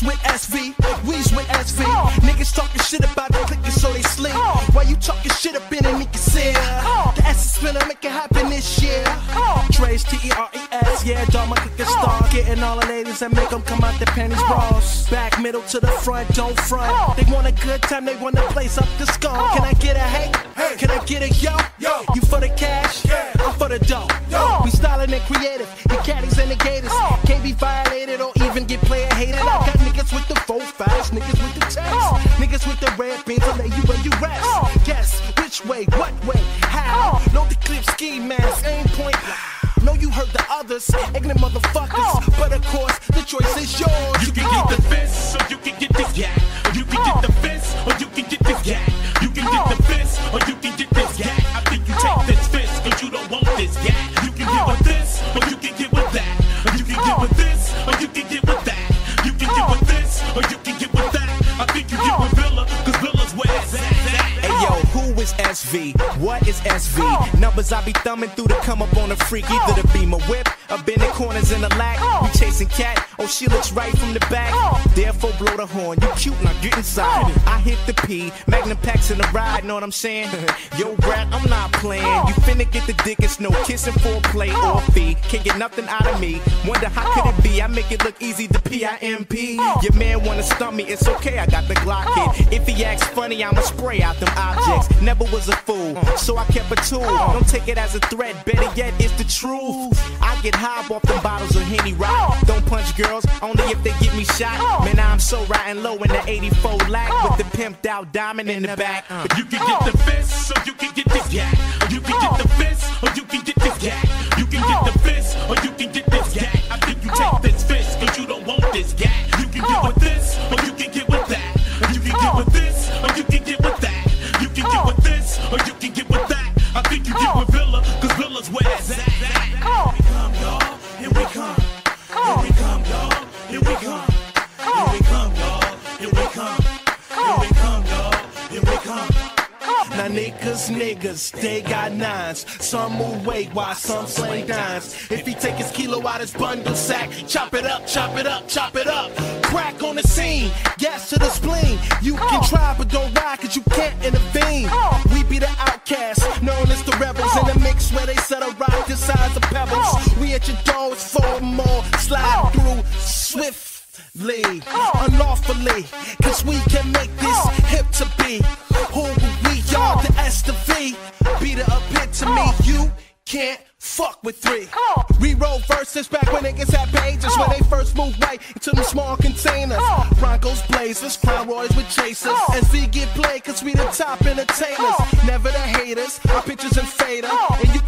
SV, we's with SV. Niggas talking shit about the clicker so they sleep. Why you talking shit up in a nigga say The S is spinning, make it happen this year. Trace T-E-R-E-S, yeah, dog, my clicker star. Getting all the ladies and make them come out their panties bras. Back, middle to the front, don't front. They want a good time, they want to place up the skull. Can I get a hey? Can I get a yo? Yo. You for the cash? Yeah. I'm for the dough. Yo. We styling and creative. The caddies and the gators. Can't be violated or even get player hated. I got niggas with the four fives, niggas with the text. Niggas with the red beans to lay you where you rest. Guess which way, what way, how? Know the clip ski mask, aim point. Know you heard the others, ignorant motherfuckers. But of course, the choice is yours. Or you can get with that. I think you get with Villa, cause Villa's where it's at. Hey yo, who is SV? What is SV? Numbers I be thumbing through to come up on a freak. Either the beam or whip, or the corners in the lack. We chasing cat, oh she looks right from the back. Therefore blow the horn, you cute now get inside. I hit the P, Magnum packs in the ride, know what I'm saying? yo brat, I'm not playing. You finna get the dick, it's no kissing for play or fee. Can't get nothing out of me. Wonder how could it be? I make it look easy the P-I-M-P. Your man wanna stump me, it's okay, I got the Glock hit. If he acts funny, I'ma spray out them objects. Never was a fool, so I kept a tool. Don't take it as a threat, better yet, it's the truth. I get off bottles of Henny Rock. Don't punch girls, only if they get me shot. Man, I'm so riding low in the 84 lack with the pimped out diamond in the back. You can get the fist, so you can get this yak. You can get the fist, or you can get this yak. You can get the fist, or you can get this yak. I think you take this fist, cause you don't want this yak. You can get with this, or you can get with that. You can get with this, or you can get with that. You can get with this, or you can get with that. Here we come. Here we come, y'all. Here we come. Here we come, y'all. Here we come. Now niggas, niggas, they got nines. Some move weight while some slang dimes. If he take his kilo out his bundle sack, chop it up, chop it up, chop it up. Crack on the scene, gas to the spleen. You can try but don't ride cause you can't intervene. Swiftly, unlawfully, cause we can make this hip to be. Who we are, the S to V, be the epitome. You can't fuck with three. Rewrote verses back when niggas had pages when they first moved right into them small containers. Broncos blazers, Crown Royals with chasers. As we get played, cause we the top entertainers. Never the haters, our pictures in Fader. And you